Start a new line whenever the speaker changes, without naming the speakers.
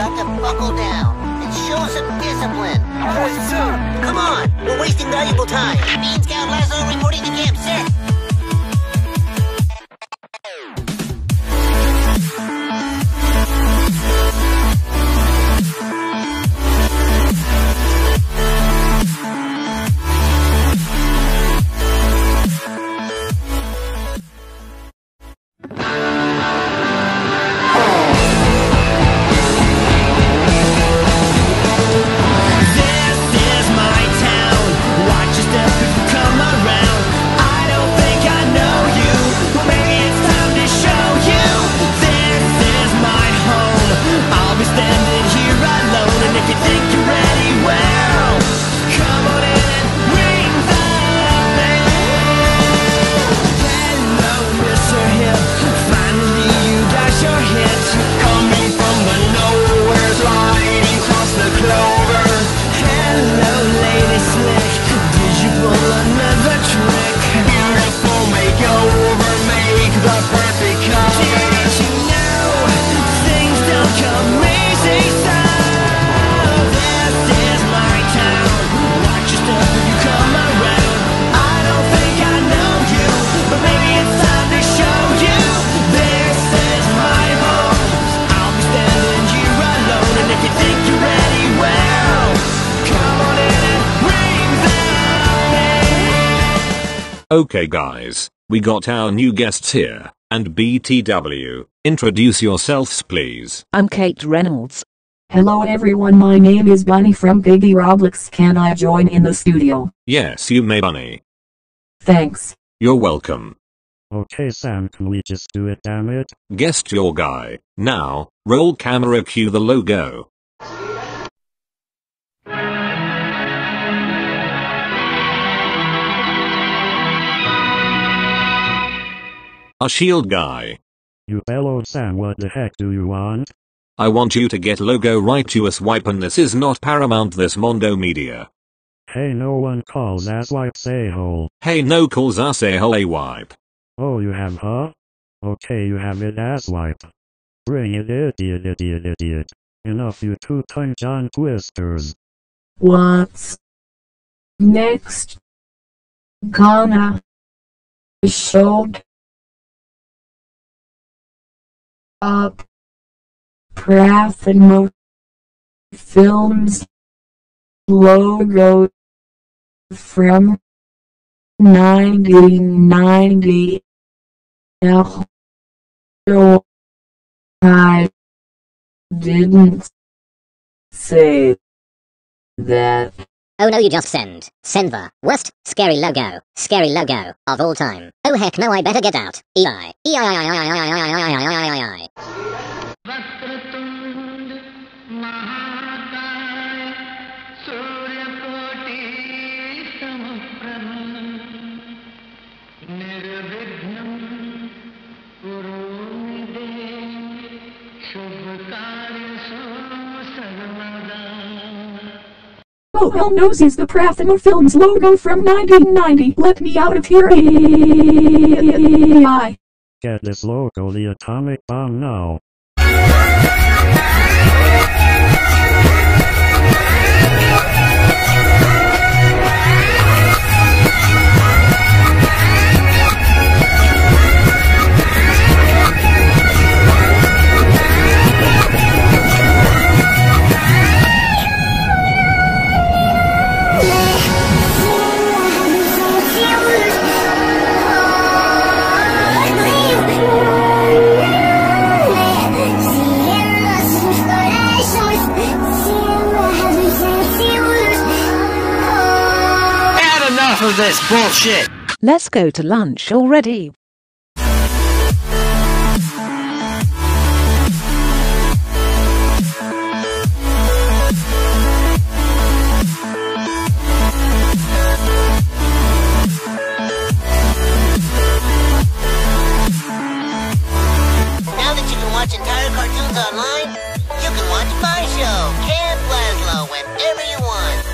got to buckle down and show some discipline. Come on, we're wasting valuable time. Bean Scout Lazlo reporting to camp, sir. This
Okay guys, we got our new guests here, and BTW, introduce yourselves please.
I'm Kate Reynolds.
Hello everyone, my name is Bunny from Piggy Roblox. Can I join in the studio?
Yes you may bunny.
Thanks.
You're welcome.
Okay Sam, can we just do it damn it?
Guest your guy. Now, roll camera cue the logo. A shield guy.
You bellowed Sam what the heck do you want?
I want you to get logo right to a swipe and this is not Paramount this Mondo Media.
Hey no one calls ass wipes a hole.
Hey no calls us a hole a wipe.
Oh you have huh? Okay you have it ass wipe. Bring it idiot idiot idiot. Enough you two time John Twisters.
What's next? Gonna showed up Prathamo Films logo from 1990. No, no, I didn't say that.
Oh no, you just send. Send the worst scary logo, scary logo of all time. Oh heck no, I better get out. EI. EI.
Oh hell knows is the Prathamo Films logo from 1990. Let me out of here. AI.
Get this logo the atomic bomb now.
enough of this bullshit.
Let's go to lunch already.
watch entire cartoons online, you can watch my show, Camp Lazlo, whenever you want.